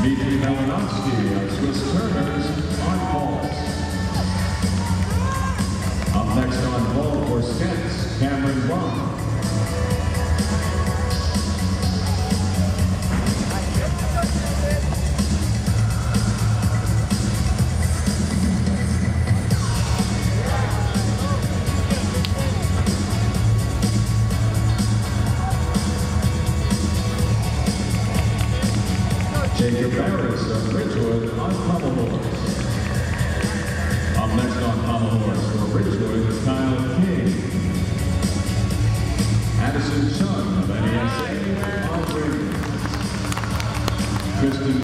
Dmitry Malinowski of Swiss Turners on balls. Up next on ball for Stents, Cameron Brown. Jacob Barris of Ridgewood on pommel horse. Up next on pommel horse for Ridgewood is Kyle King. Addison Chung of NESA on Kristen